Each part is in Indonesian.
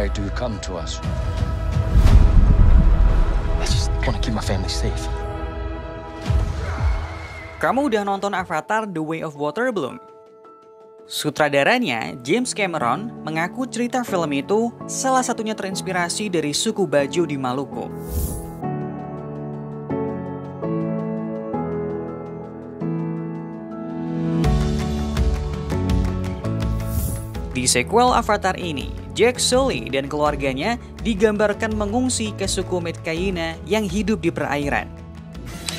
Why do you come to us? I just want to keep my family safe. Kamu udah nonton Avatar The Way of Water belum? Sutradaranya, James Cameron, mengaku cerita film itu salah satunya terinspirasi dari suku Bajo di Maluku. Di sequel Avatar ini, Jack Sully dan keluarganya digambarkan mengungsi ke suku Metkaina yang hidup di perairan.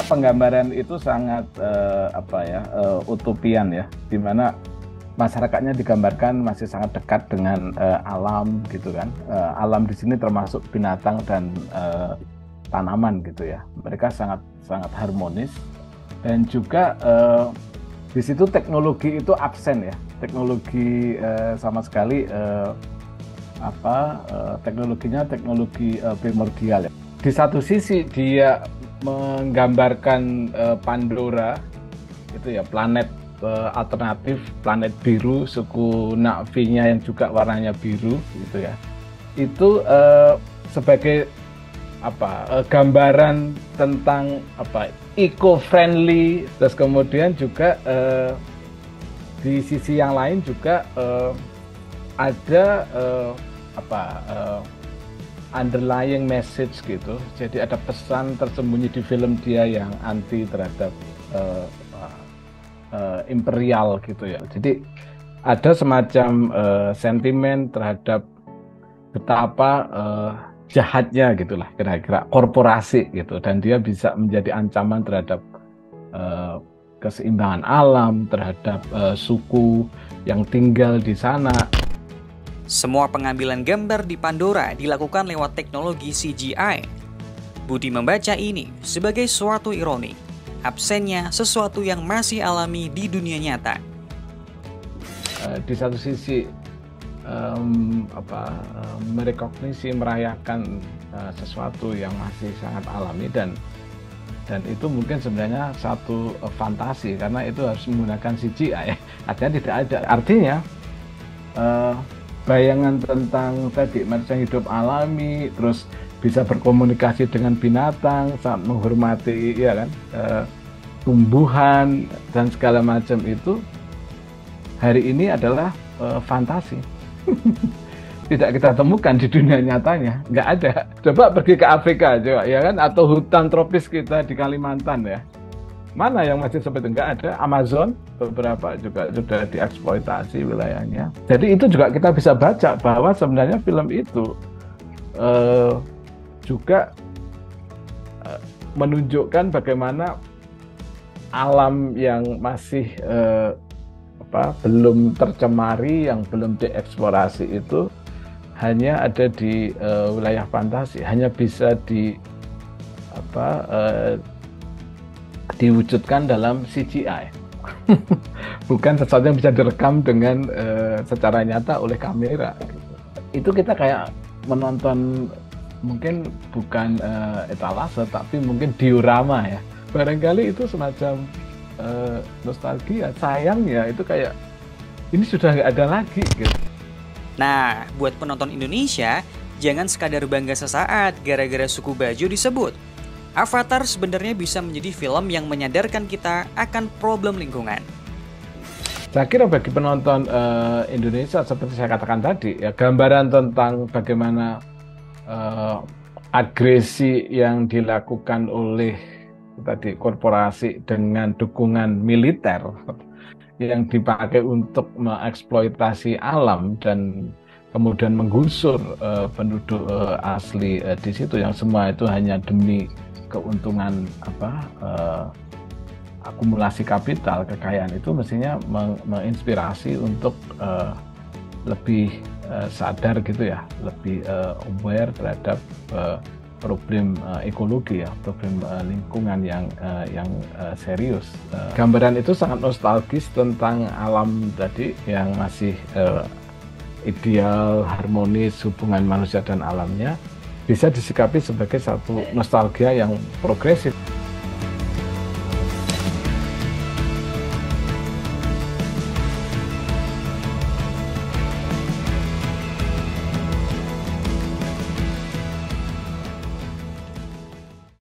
Penggambaran itu sangat uh, apa ya uh, utopian ya, di mana masyarakatnya digambarkan masih sangat dekat dengan uh, alam gitu kan. Uh, alam di sini termasuk binatang dan uh, tanaman gitu ya. Mereka sangat sangat harmonis dan juga uh, di situ teknologi itu absen ya teknologi uh, sama sekali uh, apa uh, teknologinya teknologi uh, primordial ya. Di satu sisi dia menggambarkan uh, Pandora itu ya planet uh, alternatif planet biru suku Navi-nya yang juga warnanya biru gitu ya. Itu uh, sebagai apa uh, gambaran tentang apa eco friendly terus kemudian juga uh, di sisi yang lain juga uh, ada uh, apa uh, underlying message gitu. Jadi ada pesan tersembunyi di film dia yang anti terhadap uh, uh, imperial gitu ya. Jadi ada semacam uh, sentimen terhadap betapa uh, jahatnya gitulah kira-kira korporasi gitu dan dia bisa menjadi ancaman terhadap uh, keseimbangan alam, terhadap uh, suku yang tinggal di sana. Semua pengambilan gambar di Pandora dilakukan lewat teknologi CGI. Budi membaca ini sebagai suatu ironi, absennya sesuatu yang masih alami di dunia nyata. Uh, di satu sisi um, apa um, merekognisi merayakan uh, sesuatu yang masih sangat alami dan dan itu mungkin sebenarnya satu uh, fantasi karena itu harus menggunakan CGI artinya tidak ada. Artinya uh, bayangan tentang tadi macam hidup alami terus bisa berkomunikasi dengan binatang saat menghormati ya kan uh, tumbuhan dan segala macam itu hari ini adalah uh, fantasi tidak kita temukan di dunia nyatanya. Nggak ada. Coba pergi ke Afrika coba ya kan? Atau hutan tropis kita di Kalimantan ya. Mana yang masih seperti nggak ada. Amazon beberapa juga sudah dieksploitasi wilayahnya. Jadi itu juga kita bisa baca bahwa sebenarnya film itu uh, juga uh, menunjukkan bagaimana alam yang masih uh, apa belum tercemari yang belum dieksplorasi itu hanya ada di uh, wilayah fantasi, hanya bisa di apa uh, diwujudkan dalam CGI. Bukan sesuatu yang bisa direkam dengan uh, secara nyata oleh kamera. Itu kita kayak menonton mungkin bukan uh, etalase tapi mungkin diorama ya. Barangkali itu semacam uh, nostalgia. Sayangnya itu kayak ini sudah nggak ada lagi gitu. Nah, buat penonton Indonesia, jangan sekadar bangga sesaat gara-gara suku baju disebut. Avatar sebenarnya bisa menjadi film yang menyadarkan kita akan problem lingkungan. Saya kira bagi penonton uh, Indonesia seperti saya katakan tadi, ya gambaran tentang bagaimana uh, agresi yang dilakukan oleh tadi korporasi dengan dukungan militer yang dipakai untuk mengeksploitasi alam dan kemudian menggusur uh, penduduk uh, asli uh, di situ. Yang semua itu hanya demi keuntungan apa uh, akumulasi kapital kekayaan. Itu mestinya meng menginspirasi untuk uh, lebih uh, sadar gitu ya lebih uh, aware terhadap uh, problem uh, ekologi ya, problem uh, lingkungan yang uh, yang uh, serius. Uh, gambaran itu sangat nostalgis tentang alam tadi yang masih uh, ideal, harmonis hubungan manusia dan alamnya bisa disikapi sebagai satu nostalgia yang progresif.